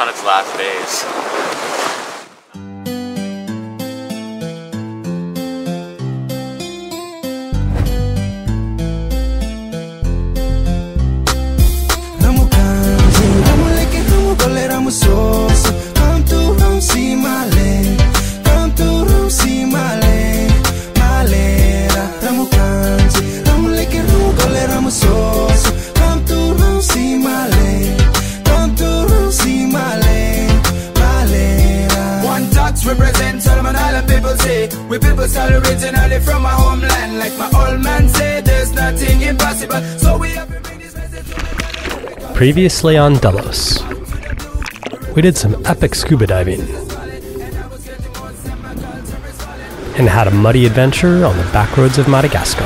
on its last days. Previously on Delos, we did some epic scuba diving and had a muddy adventure on the back roads of Madagascar.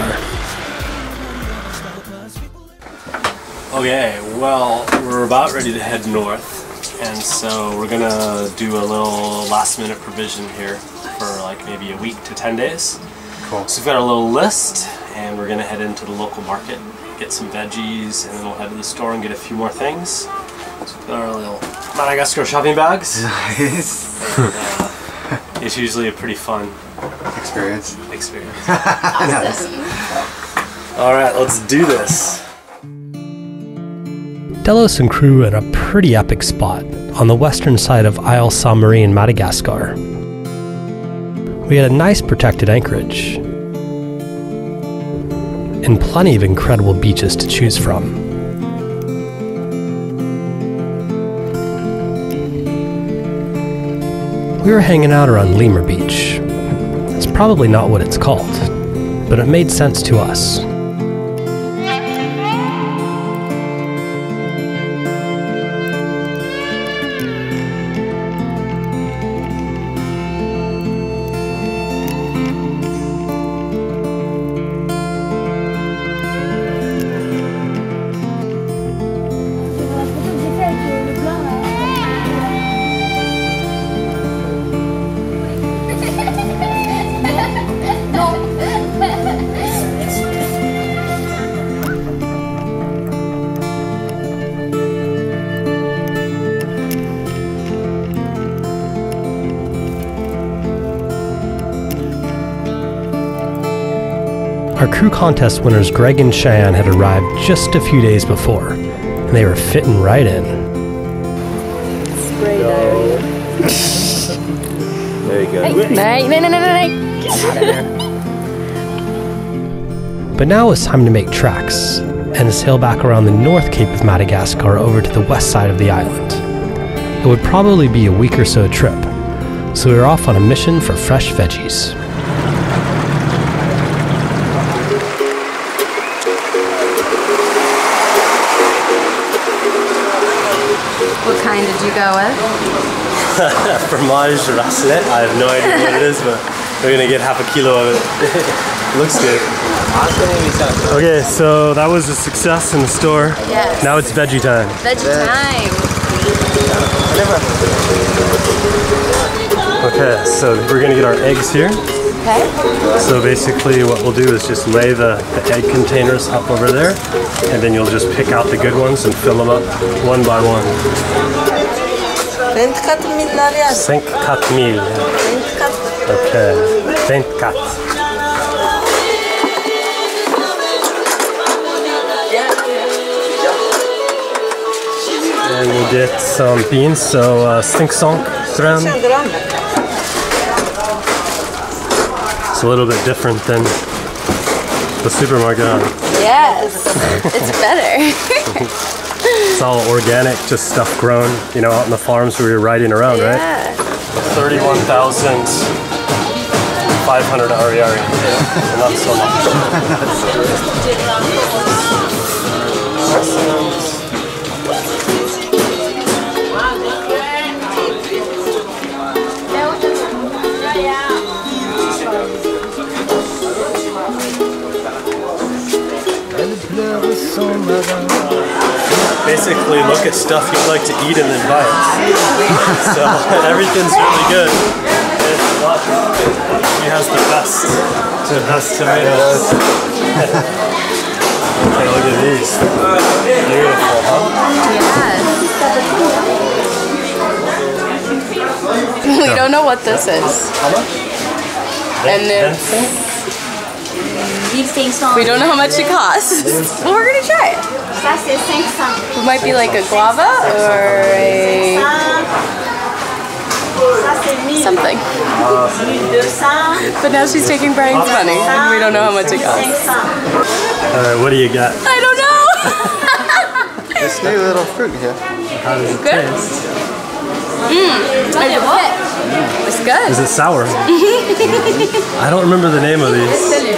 Okay, well, we're about ready to head north, and so we're gonna do a little last minute provision here for like maybe a week to 10 days. Cool. So we've got a little list, and we're gonna head into the local market, get some veggies, and then we'll head to the store and get a few more things. So we've our little Madagascar shopping bags. Nice uh, It's usually a pretty fun experience. experience. nice. All right, let's do this. Delos and crew at a pretty epic spot on the western side of Isle Saint Marie in Madagascar. We had a nice protected anchorage and plenty of incredible beaches to choose from. We were hanging out around Lemur Beach. It's probably not what it's called, but it made sense to us. Our crew contest winners Greg and Cheyenne had arrived just a few days before, and they were fitting right in. Spray diarrhea. There you go. But now it's time to make tracks and sail back around the north cape of Madagascar over to the west side of the island. It would probably be a week or so trip, so we were off on a mission for fresh veggies. Go with? Fromage raclette. I have no idea what it is, but we're gonna get half a kilo of it. Looks good. Okay, so that was a success in the store. Yes. Now it's veggie time. Veggie time. Okay, so we're gonna get our eggs here. Okay. So basically what we'll do is just lay the, the egg containers up over there and then you'll just pick out the good ones and fill them up one by one. 24 000 dollars. 54 000. 24. Okay. 24. And we'll get some beans, so uh, 500 gram. 500 gram. It's a little bit different than the supermarket. Yes. it's better. It's all organic, just stuff grown, you know, out in the farms where you're riding around, right? yeah. 31,500 ariary. And not so much. Basically, look at stuff you'd like to eat and then buy it. so everything's really good. It's a lot. She has the best, the best tomatoes. okay, look at these. Beautiful, huh? Yes. we don't know what this is. And then we don't know how much it costs. well, we're gonna try it. It might be like a guava or a something. But now she's taking Brian's money, and we don't know how much it costs. Alright, uh, what do you got? I don't know. This new little fruit here. How does it Good. taste? Mm. It's good. Is it sour? Mm-hmm. I don't remember the name of these.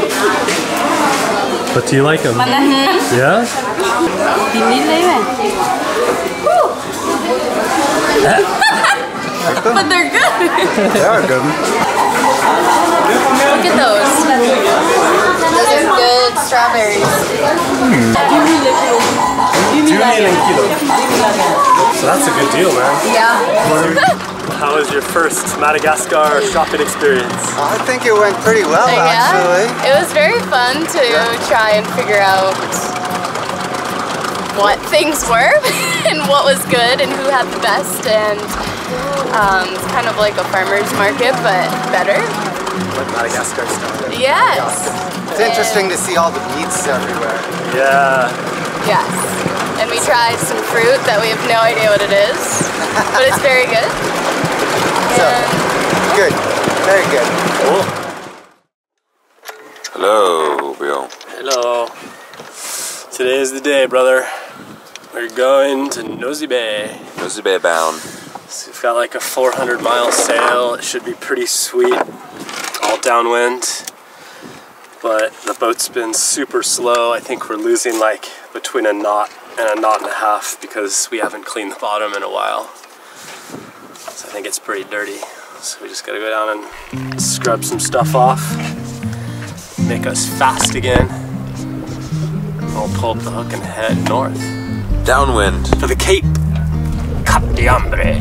But do you like them? Yeah? Eh? Eh? But they're good. They are good. Look at those. Those are good strawberries. Hmm. So that's a good deal, man. Yeah. How was your first Madagascar shopping experience? I think it went pretty well, actually. Yeah. It was very fun to try and figure out what things were and what was good and who had the best and um, it's kind of like a farmer's market but better. Like Madagascar style. Yes. It's interesting to see all the meats everywhere. Yeah. Yes. And we tried some fruit that we have no idea what it is, but it's very good. So, good. Very good. Cool. Hello, Bill. Hello. Today is the day, brother. We're going to Nosy Be. Nosy Be bound. So we've got like a 400 mile sail. It should be pretty sweet. All downwind. But the boat's been super slow. I think we're losing like between a knot and a knot and a half because we haven't cleaned the bottom in a while. I think it's pretty dirty. So we just gotta go down and scrub some stuff off. Make us fast again. We'll pull up the hook and head north Downwind. for the Cape. Cap d'Ambre.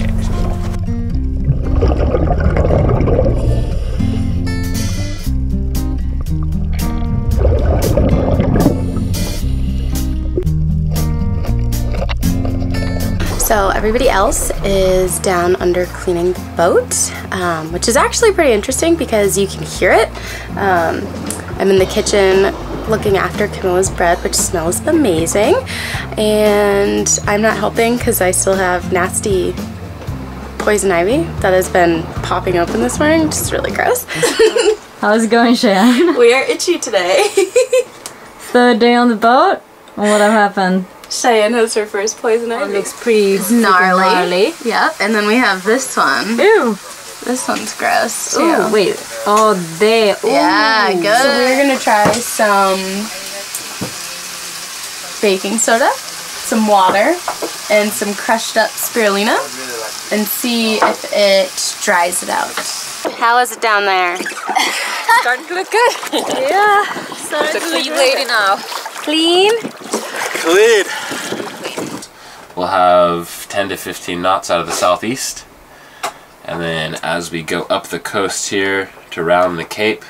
So everybody else is down under cleaning the boat, um, which is actually pretty interesting because you can hear it. Um, I'm in the kitchen looking after Camilla's bread, which smells amazing, and I'm not helping because I still have nasty poison ivy that has been popping open this morning, just really gross. How's it going, Cheyenne? we are itchy today. Third day on the boat? What have happened? Cheyenne has her first poison ivy. looks pretty gnarly. gnarly. Yep, and then we have this one. Ew. This one's gross too. Ooh, wait. Oh, there. Ooh. Yeah, good. So we're gonna try some baking soda, some water, and some crushed up spirulina, and see if it dries it out. How is it down there? Starting to look good. Yeah, It's a clean lady now. clean. Clean. We'll have 10 to 15 knots out of the southeast. And then as we go up the coast here to round the Cape,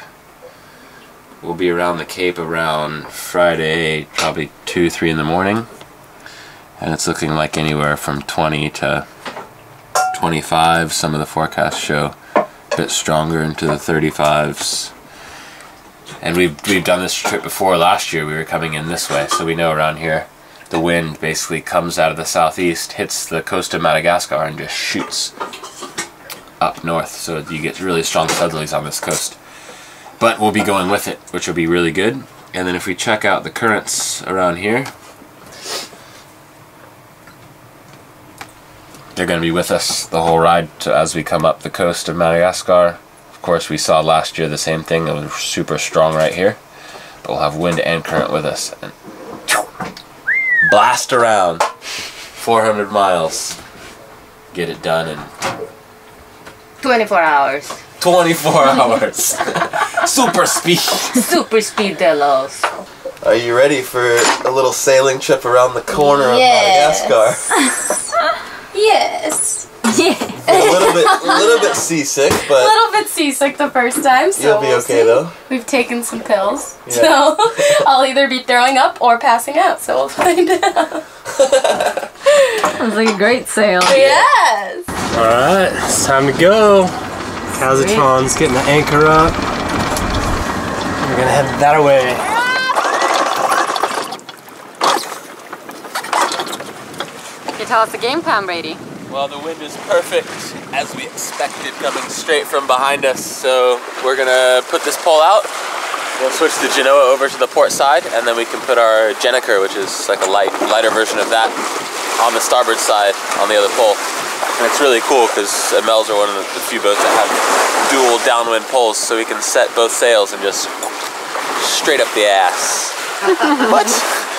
we'll be around the Cape around Friday, probably 2, 3 in the morning. And it's looking like anywhere from 20 to 25. Some of the forecasts show a bit stronger into the 35s. And we've, we've done this trip before last year. We were coming in this way, so we know around here the wind basically comes out of the southeast, hits the coast of Madagascar, and just shoots up north. So you get really strong southerlies on this coast. But we'll be going with it, which will be really good. And then if we check out the currents around here, they're going to be with us the whole ride to, as we come up the coast of Madagascar. Of course, we saw last year the same thing. It was super strong right here. But we'll have wind and current with us. And blast around 400 miles. Get it done in 24 hours. 24 hours. super speed. Super speed delos. Are you ready for a little sailing trip around the corner Yes. of Madagascar? Yes. a little bit, a little bit seasick, but A little bit seasick the first time, so you'll be we'll okay see. though. We've taken some pills, Yeah. so I'll either be throwing up or passing out. So we'll find out. Sounds like a great sail. Yes. Alright, it's time to go. Kazatron's getting the anchor up. We're gonna head that away. You tell us the game plan, Brady? Well, the wind is perfect as we expected coming straight from behind us. So we're gonna put this pole out. We'll switch the Genoa over to the port side and then we can put our gennaker, which is like a light, lighter version of that, on the starboard side on the other pole. And it's really cool because Amels are one of the, the few boats that have dual downwind poles so we can set both sails and just straight up the ass. what?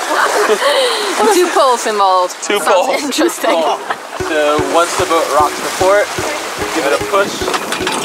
Two poles involved. Two Sounds poles. Interesting. So once the boat rocks the port, give it a push.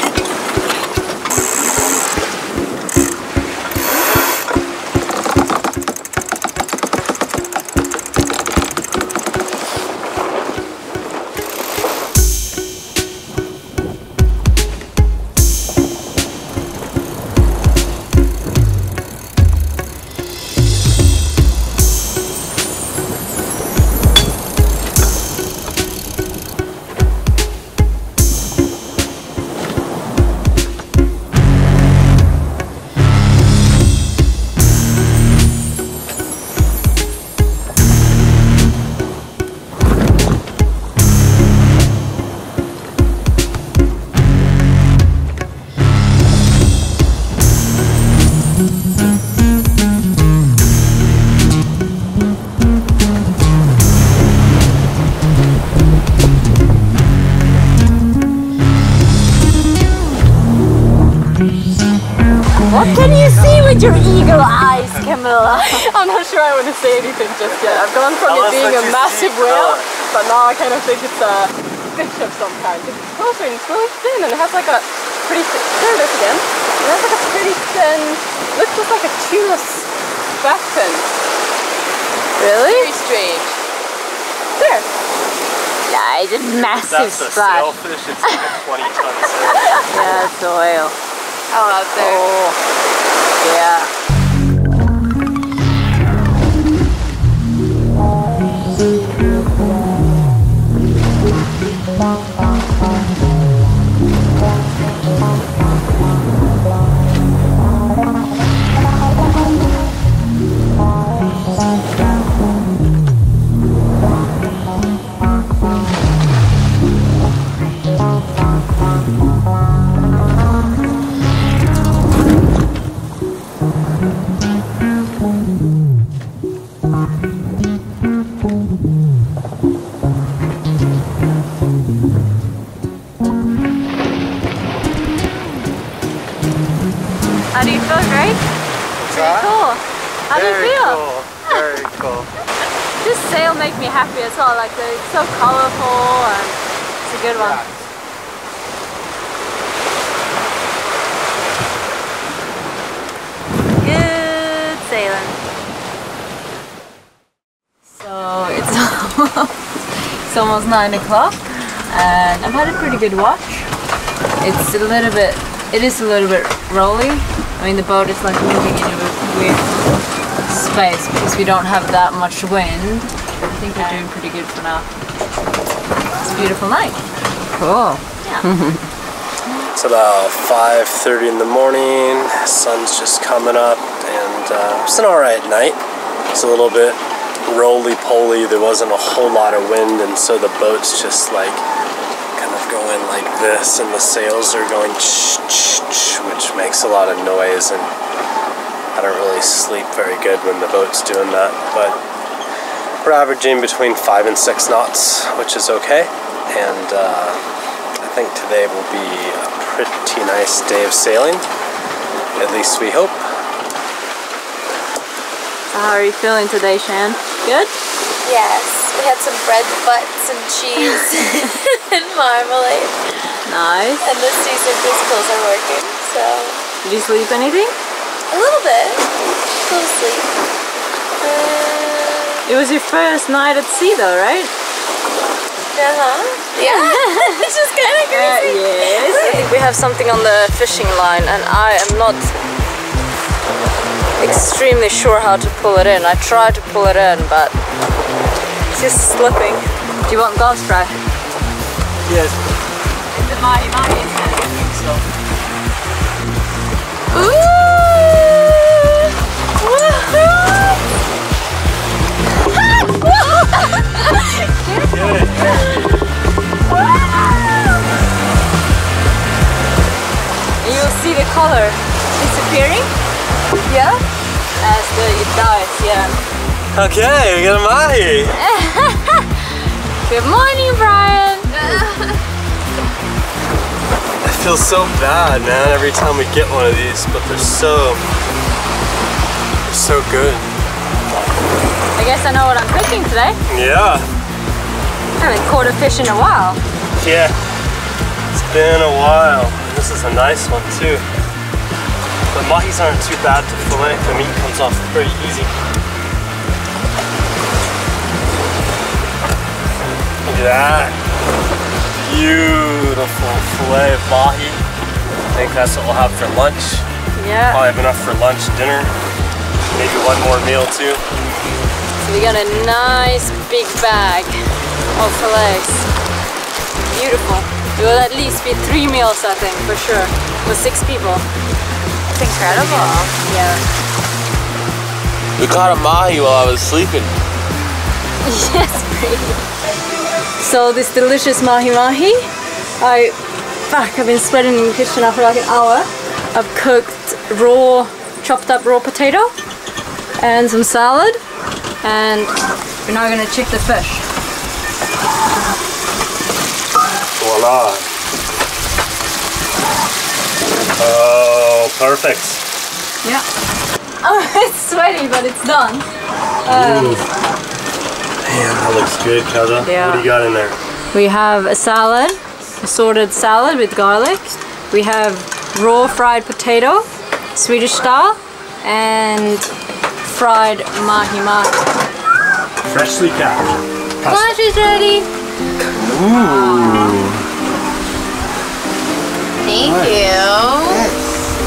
Your eyes, Camilla? I'm not sure I want to say anything just yet. I've gone from Tell it being a massive see, whale, Camilla. but now I kind of think it's a fish of some kind. It's closer and it's really thin and it has like a pretty thin, there it is again. It has like a pretty thin, looks just like a tuna backfin. Really? Very strange. There. Yeah, it's a massive That's a splash. sailfish. It's like a 20 ton sailfish. Yeah, it's a whale. Oh, out there. Oh, yeah. Good sailing. So it's it's almost nine o'clock, and I've had a pretty good watch. It's a little bit, it is a little bit rolly. I mean, the boat is like moving in a weird space because we don't have that much wind. I think we're doing pretty good for now. It's a beautiful night. Cool. Yeah. It's about 5.30 in the morning, sun's just coming up, and uh, it's an alright night. It's a little bit roly-poly, there wasn't a whole lot of wind, and so the boat's just like kind of going like this, and the sails are going ch ch ch, which makes a lot of noise, and I don't really sleep very good when the boat's doing that, but we're averaging between 5 and 6 knots, which is okay, and uh, I think today will be a pretty nice day of sailing. At least we hope. So how are you feeling today, Shan? Good? Yes, we had some bread butts and cheese and marmalade. Nice. And the season crystals are working, so Did you sleep anything? a little bit. A little sleep. Uh, It was your first night at sea though, right? Uh-huh. Yeah. it's just kind of crazy. yes. I think we have something on the fishing line and I am not extremely sure how to pull it in. I tried to pull it in but it's just slipping. Do you want golf spray? Yes. mahi mahi. And color disappearing. Yeah. As the it dies. Yeah. Okay, we got a mahi. Good morning, Brian. I feel so bad, man, every time we get one of these, but they're so, they're so good. I guess I know what I'm cooking today. Yeah, I haven't caught a fish in a while. yeah. It's been a while. This is a nice one too. But mahis aren't too bad to fillet. The meat comes off pretty easy. Look at that. Beautiful fillet of mahi. I think that's what we'll have for lunch. Yeah. Probably have enough for lunch, dinner, maybe one more meal too. So we got a nice big bag of fillets. Beautiful. It will at least be three meals, I think, for sure, for six people. It's incredible. Yeah. We caught a mahi while I was sleeping. Yes, please. So this delicious mahi mahi, I, fuck, I've been sweating in the kitchen now for like an hour. I've cooked raw, chopped up raw potato and some salad, and we're now gonna check the fish. Voila. Oh, perfect. Yeah. Oh, it's sweaty, but it's done. Um, Man, that looks good, Kaza. Yeah. What do you got in there? We have a salad, assorted salad with garlic. We have raw fried potato, Swedish style, and fried mahi mahi. Freshly capped. Lunch is ready. Ooh. Thank you.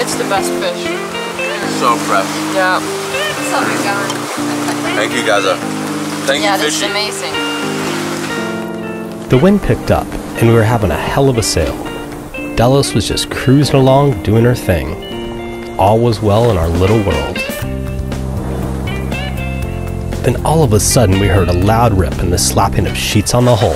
It's the best fish. So fresh. Yeah. Thank you, Kaza. Thank Yeah, you, this is amazing. The wind picked up, and we were having a hell of a sail. Delos was just cruising along, doing her thing. All was well in our little world. Then all of a sudden, we heard a loud rip and the slapping of sheets on the hull.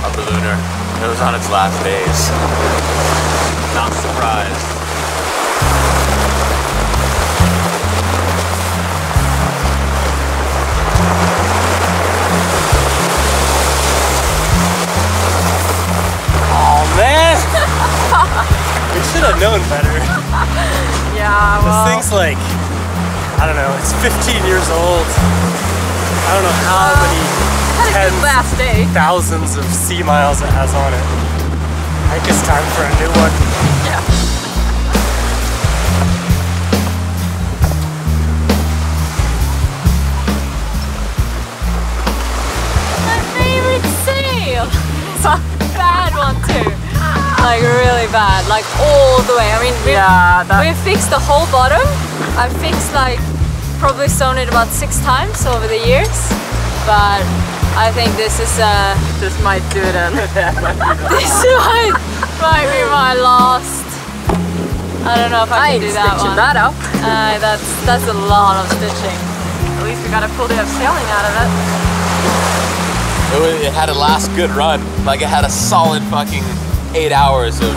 A ballooner. Was on its last days. Have known better. Yeah, This thing's like, I don't know, it's 15 years old. I don't know how many a good tens, last day. thousands of sea miles it has on it. I think it's time for a new one. Yeah. My favorite a bad one too. Like really bad. Like all the way. I mean, we Yeah, that- we fixed the whole bottom. I fixed like probably sewn it about six times over the years, but I think this is uh This might do it in. this might might be my last. I don't know if I, I can ain't do that stitching one. that up. Uh, that's that's a lot of stitching. At least we got a full day of sailing out of it. It, it had a last good run. Like it had a solid fucking eight hours of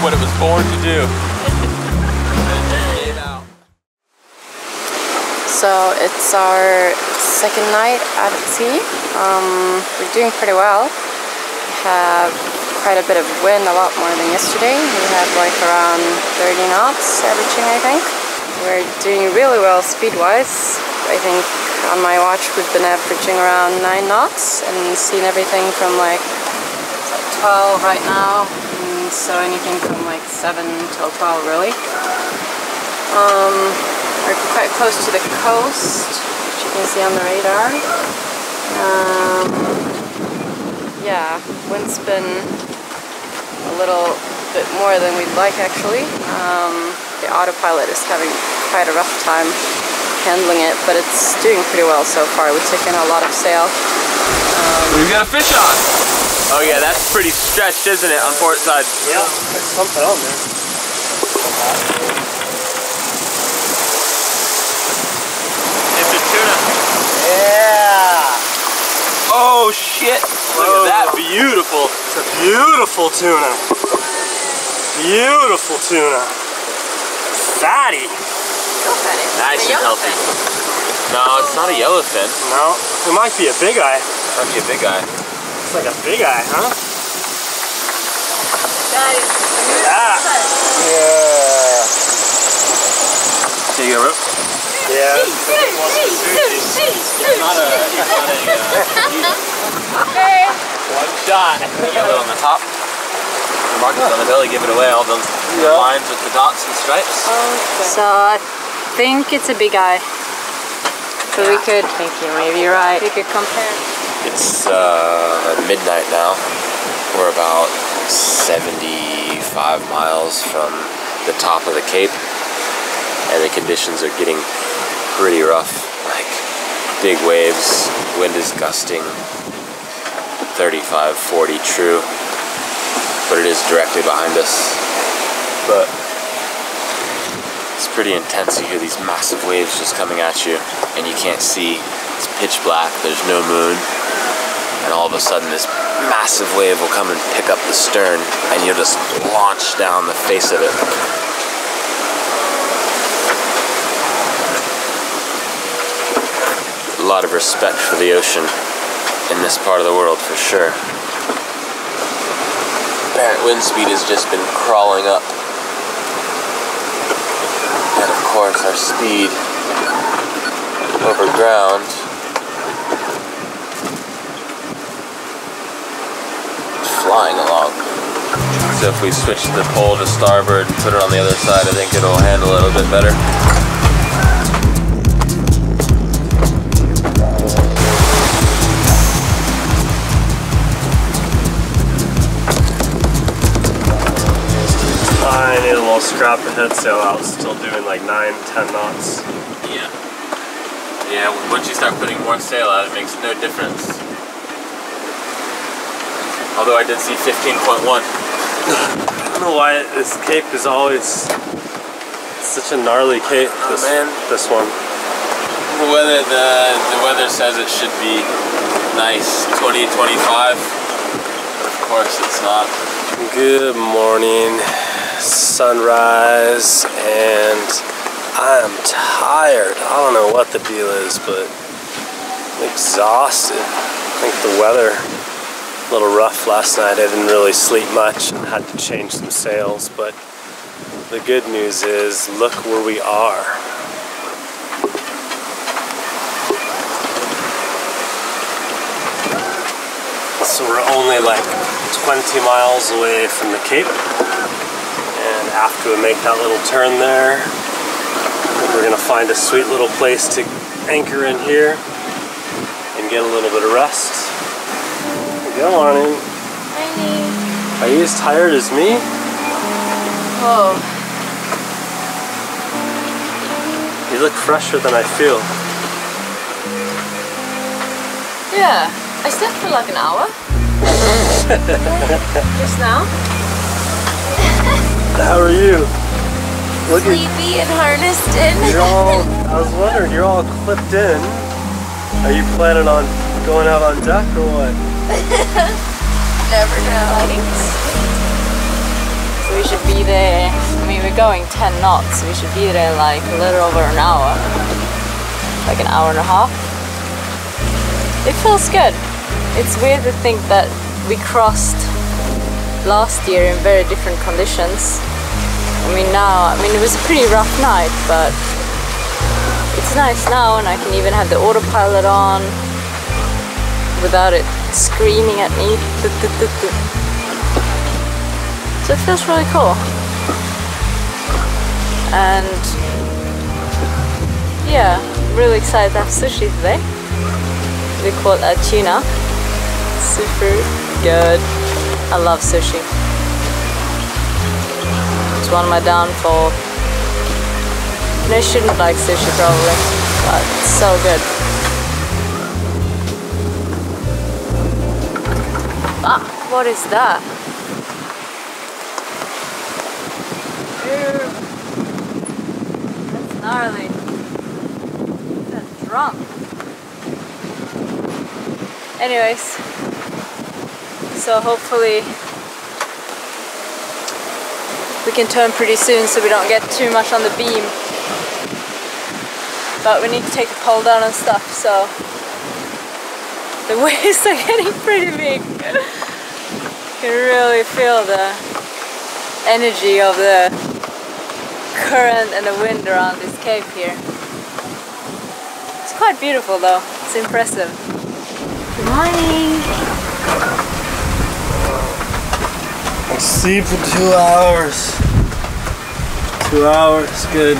what it was born to do. So it's our second night at sea. Um, we're doing pretty well. We have quite a bit of wind, a lot more than yesterday. We had like around 30 knots averaging, I think. We're doing really well speed-wise. I think on my watch we've been averaging around 9 knots and seen everything from like 12 right now. So anything from like 7 till 12 really. Um, we're quite close to the coast, which you can see on the radar. Um, yeah, wind's been a little bit more than we'd like actually. Um, the autopilot is having quite a rough time handling it, but it's doing pretty well so far. We've taken a lot of sail. We've got a fish on. Oh yeah, that's pretty stretched, isn't it, on port side? Yeah, there's something on there. It's a tuna. Yeah! Oh shit! Look at that, beautiful. It's a beautiful tuna. Beautiful tuna. Fatty. Nice and healthy. No, it's not a yellowfin. No, it might be a big eye. Might be a big eye. It's like a big eye, huh? That is Yeah. Yeah. There you go, Rope. Yeah. It's not a, it's not a uh, one shot. Yellow on the top. The markings on the belly give it away. All the lines with the dots and stripes. So I think it's a big eye. But we could think you maybe you're right. We could compare. It's uh, midnight now. We're about 75 miles from the top of the Cape, and the conditions are getting pretty rough. Like big waves, wind is gusting 35, 40 true, but it is directly behind us. But it's pretty intense. You hear these massive waves just coming at you, and you can't see. It's pitch black, there's no moon, and all of a sudden this massive wave will come and pick up the stern, and you'll just launch down the face of it. A lot of respect for the ocean in this part of the world for sure. Apparent wind speed has just been crawling up. And of course our speed over ground is flying along. So if we switch the pole to starboard and put it on the other side, I think it'll handle it a little bit better. I need a little scrap of head sail out, still doing like 9, 10 knots. Yeah. Yeah, once you start putting more sail out, it makes no difference. Although I did see 15.1. I don't know why this cape is always such a gnarly cape. Oh, this, man. this one. The weather, the, the weather says it should be nice, 20, 25. But of course it's not. Good morning, sunrise, and I am tired. I don't know what the deal is, but I'm exhausted. I think the weather a little rough last night. I didn't really sleep much and had to change some sails, but the good news is look where we are. So we're only like 20 miles away from the Cape. And after we make that little turn there, we're gonna find a sweet little place to anchor in here and get a little bit of rest. Good morning. Are you as tired as me? Oh, You look fresher than I feel. yeah. I slept for like an hour. Just now. How are you? Look at Sleepy and harnessed in. you're all. I was wondering, you're all clipped in. Are you planning on going out on deck or what? Never know. We should be there. I mean, we're going 10 knots. We should be there like a little over an hour. Like an hour and a half. It feels good. It's weird to think that we crossed last year in very different conditions. I mean, now, I mean, it was a pretty rough night, but it's nice now, and I can even have the autopilot on without it screaming at me. So it feels really cool. And yeah, really excited to have sushi today. they call it achina. Super good. I love sushi. It's one of my downfall. And I shouldn't like sushi probably, but it's so good. Ah, what is that? Ew. That's gnarly. That's drunk. Anyways, so hopefully we can turn pretty soon so we don't get too much on the beam. But we need to take the pole down and stuff, so the waves are getting pretty big. You can really feel the energy of the current and the wind around this cape here. It's quite beautiful though, it's impressive. Good morning! I'll sleep for two hours. Two hours, good.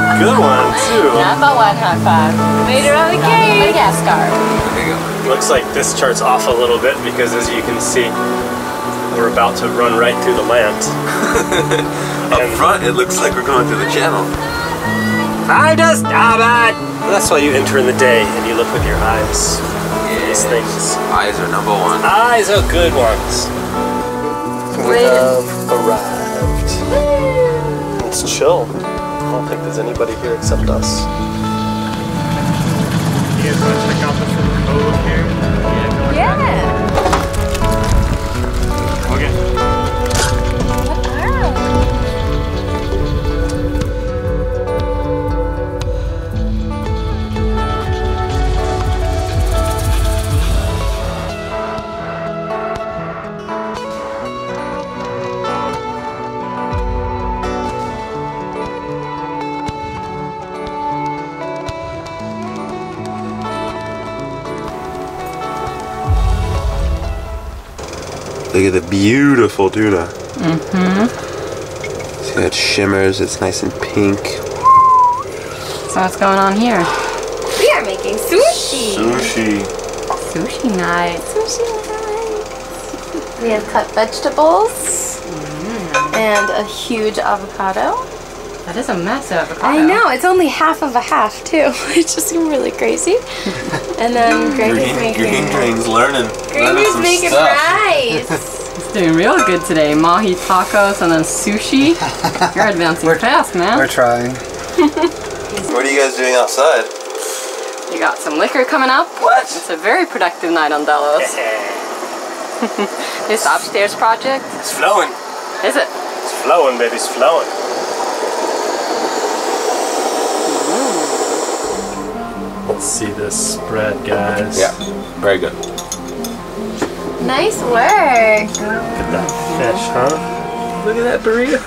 A good one too. Number one high five. Made it on the cave! Madagascar. Looks like this chart's off a little bit because as you can see, we're about to run right through the land. Up front, it looks like we're going through the channel. I just stop it! That's why you enter in the day and you look with your eyes. for These things. Eyes are number one. Eyes are good ones. We have arrived. It's chill. I don't think there's anybody here except us. This little here? Beautiful tuna. Mm-hmm. See how it shimmers, it's nice and pink. So what's going on here? We are making sushi. Sushi. Sushi night. Sushi night. We have cut vegetables and a huge avocado. That is a massive avocado. I know, it's only half of a half too. It's just really crazy. And then Granny's making Green Drain's learning. learning Granny's some making stuff. rice. It's doing real good today. Mahi tacos and then sushi. You're advancing we're, fast, man. We're trying. What are you guys doing outside? You got some liquor coming up. What? It's a very productive night on Delos. this upstairs project. It's flowing. Is it? It's flowing, baby. It's flowing. Mm. Let's see this spread, guys. Yeah, very good. Nice work. Look at that fish, huh? Look at that burrito.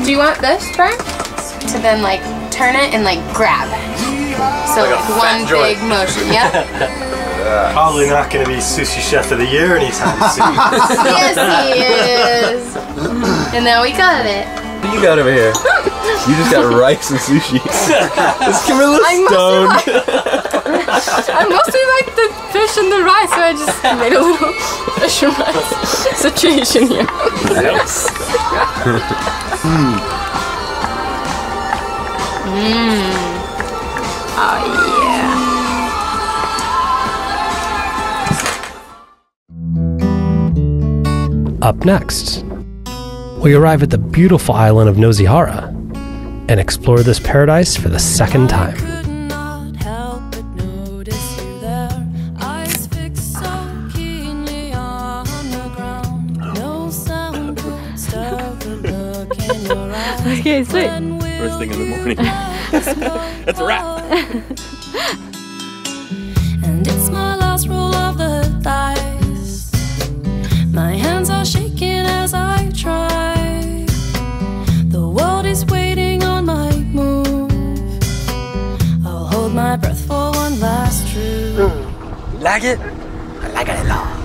Do you want this, Brent? To then like turn it and like grab. So Like like, one joint. big motion. Yep. Probably not going to be sushi chef of the year anytime soon. yes, he is. And now we got it. What do you got over here? Hmm. You just got rice and sushi. Is Camilla I stoned? I mostly like the fish and the rice, so I just made a little fish and rice situation here. Yes. Mmm. Oh yeah. Up next, we arrive at the beautiful island of Nosy Hara and explore this paradise for the second time. Okay, sweet. First thing in the morning. That's a wrap. And it's my last roll of the dice. Like it? I like it a lot.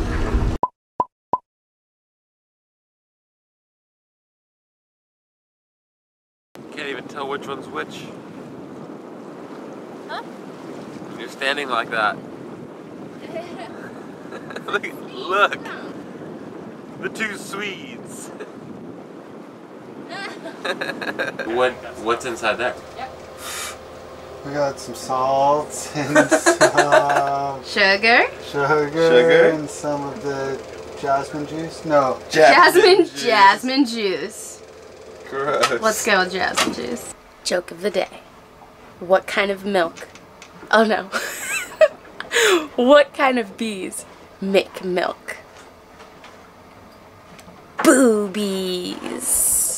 Can't even tell which one's which. Huh? You're standing like that. look, look. The two Swedes. what what's inside there? We got some salt and some Sugar. sugar, Sugar? and some of the jasmine juice. No, Jasmine, jasmine juice. Gross. Let's go with jasmine juice. Joke of the day. What kind of milk? Oh no. what kind of bees make milk? Boobies.